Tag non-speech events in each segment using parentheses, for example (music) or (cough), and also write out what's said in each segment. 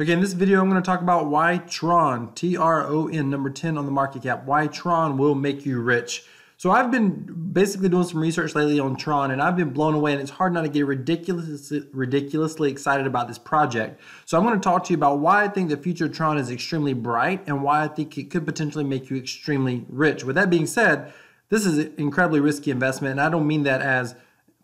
Okay, in this video, I'm going to talk about why Tron, T-R-O-N, number 10 on the market cap, why Tron will make you rich. So I've been basically doing some research lately on Tron, and I've been blown away, and it's hard not to get ridiculously, ridiculously excited about this project. So I'm going to talk to you about why I think the future of Tron is extremely bright, and why I think it could potentially make you extremely rich. With that being said, this is an incredibly risky investment, and I don't mean that as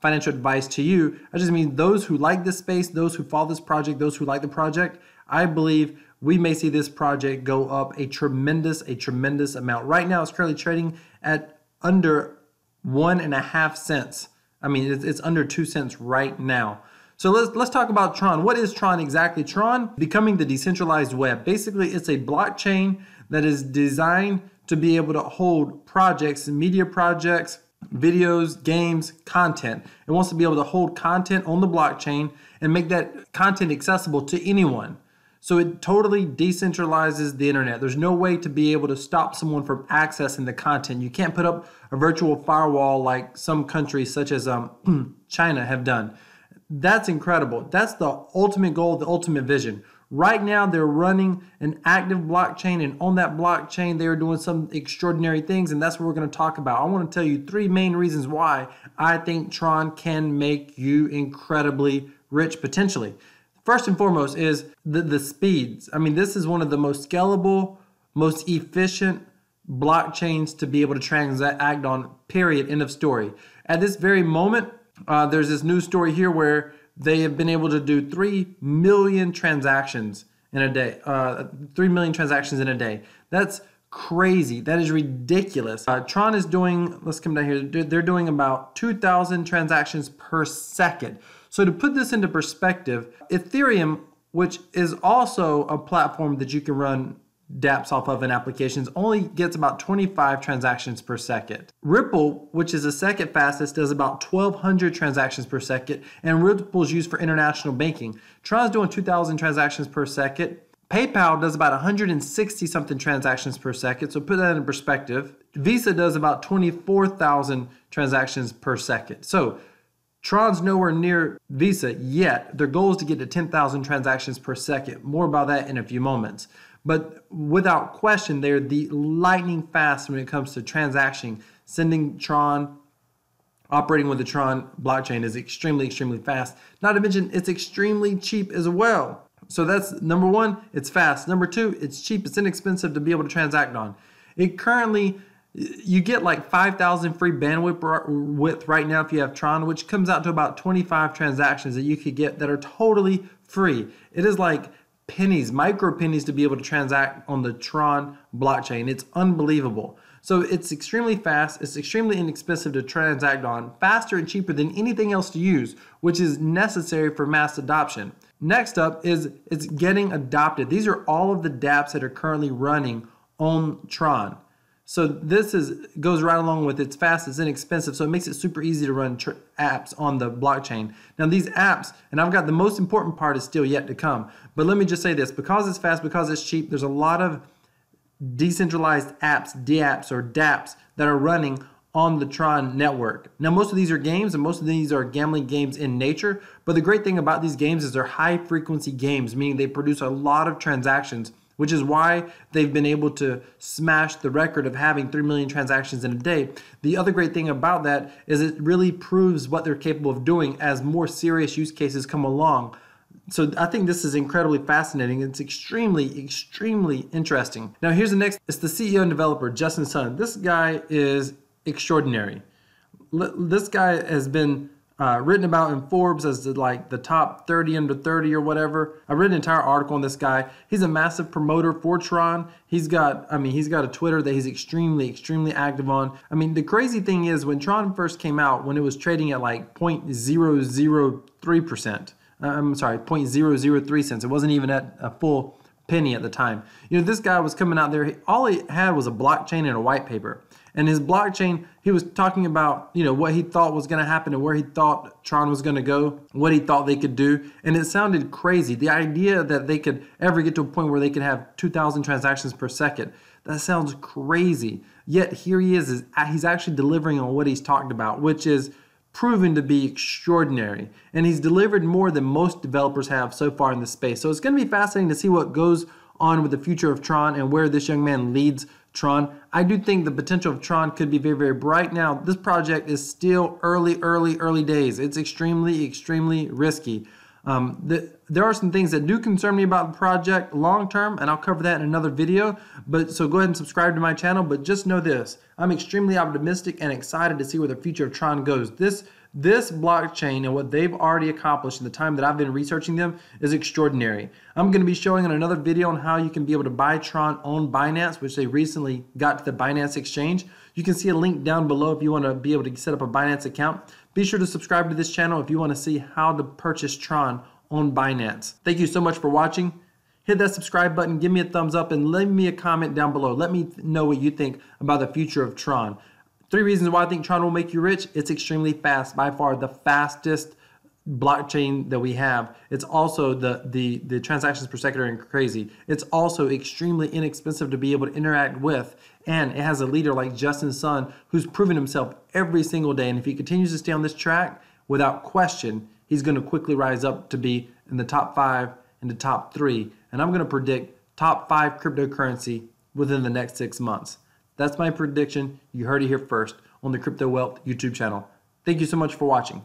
financial advice to you. I just mean those who like this space, those who follow this project, those who like the project, I believe we may see this project go up a tremendous, a tremendous amount. Right now, it's currently trading at under one and a half cents. I mean, it's, it's under two cents right now. So let's let's talk about Tron. What is Tron exactly? Tron becoming the decentralized web. Basically, it's a blockchain that is designed to be able to hold projects, media projects, videos, games, content. It wants to be able to hold content on the blockchain and make that content accessible to anyone. So it totally decentralizes the internet. There's no way to be able to stop someone from accessing the content. You can't put up a virtual firewall like some countries, such as um, (clears throat) China, have done. That's incredible. That's the ultimate goal, the ultimate vision. Right now, they're running an active blockchain, and on that blockchain, they are doing some extraordinary things, and that's what we're going to talk about. I want to tell you three main reasons why I think Tron can make you incredibly rich potentially. First and foremost is the, the speeds. I mean, this is one of the most scalable, most efficient blockchains to be able to transact on, period, end of story. At this very moment, uh, there's this news story here where they have been able to do 3 million transactions in a day, uh, 3 million transactions in a day. That's crazy. That is ridiculous. Uh, Tron is doing, let's come down here, they're doing about 2,000 transactions per second. So to put this into perspective, Ethereum, which is also a platform that you can run dApps off of in applications only gets about 25 transactions per second. Ripple, which is the second fastest, does about 1,200 transactions per second, and Ripple is used for international banking. Tron's doing 2,000 transactions per second. PayPal does about 160 something transactions per second, so put that in perspective. Visa does about 24,000 transactions per second. So Tron's nowhere near Visa yet. Their goal is to get to 10,000 transactions per second. More about that in a few moments. But without question, they're the lightning fast when it comes to transaction. Sending Tron, operating with the Tron blockchain is extremely, extremely fast. Not to mention, it's extremely cheap as well. So that's number one, it's fast. Number two, it's cheap, it's inexpensive to be able to transact on. It currently you get like 5,000 free bandwidth width right now if you have Tron, which comes out to about 25 transactions that you could get that are totally free. It is like pennies, micro pennies to be able to transact on the Tron blockchain. It's unbelievable. So it's extremely fast, it's extremely inexpensive to transact on, faster and cheaper than anything else to use, which is necessary for mass adoption. Next up is it's getting adopted. These are all of the dApps that are currently running on Tron. So this is goes right along with it's fast, it's inexpensive, so it makes it super easy to run apps on the blockchain. Now these apps, and I've got the most important part is still yet to come. But let me just say this: because it's fast, because it's cheap, there's a lot of decentralized apps, dApps or dApps that are running on the Tron network. Now most of these are games, and most of these are gambling games in nature. But the great thing about these games is they're high frequency games, meaning they produce a lot of transactions which is why they've been able to smash the record of having 3 million transactions in a day. The other great thing about that is it really proves what they're capable of doing as more serious use cases come along. So I think this is incredibly fascinating. It's extremely, extremely interesting. Now here's the next. It's the CEO and developer, Justin Sun. This guy is extraordinary. This guy has been uh, written about in Forbes as the, like the top 30 under 30 or whatever. I read an entire article on this guy. He's a massive promoter for Tron. He's got, I mean, he's got a Twitter that he's extremely, extremely active on. I mean, the crazy thing is when Tron first came out, when it was trading at like 0.003%, uh, I'm sorry, 0.003 cents. It wasn't even at a full penny at the time. You know, this guy was coming out there. All he had was a blockchain and a white paper. And his blockchain, he was talking about, you know, what he thought was going to happen and where he thought Tron was going to go, what he thought they could do. And it sounded crazy. The idea that they could ever get to a point where they could have 2,000 transactions per second, that sounds crazy. Yet here he is, is he's actually delivering on what he's talked about, which is proven to be extraordinary. And he's delivered more than most developers have so far in the space. So it's going to be fascinating to see what goes on with the future of Tron and where this young man leads Tron. I do think the potential of Tron could be very, very bright. Now, this project is still early, early, early days. It's extremely, extremely risky. Um, the, there are some things that do concern me about the project long term, and I'll cover that in another video. But so go ahead and subscribe to my channel. But just know this: I'm extremely optimistic and excited to see where the future of Tron goes. This this blockchain and what they've already accomplished in the time that I've been researching them is extraordinary. I'm going to be showing in another video on how you can be able to buy Tron on Binance, which they recently got to the Binance exchange. You can see a link down below if you want to be able to set up a Binance account. Be sure to subscribe to this channel if you want to see how to purchase Tron on Binance. Thank you so much for watching. Hit that subscribe button, give me a thumbs up, and leave me a comment down below. Let me know what you think about the future of Tron. Three reasons why I think Tron will make you rich. It's extremely fast, by far the fastest blockchain that we have. It's also the the the transactions per second are crazy. It's also extremely inexpensive to be able to interact with, and it has a leader like Justin Sun who's proven himself every single day. And if he continues to stay on this track, without question, he's going to quickly rise up to be in the top five and the top three. And I'm going to predict top five cryptocurrency within the next six months. That's my prediction. You heard it here first on the Crypto Wealth YouTube channel. Thank you so much for watching.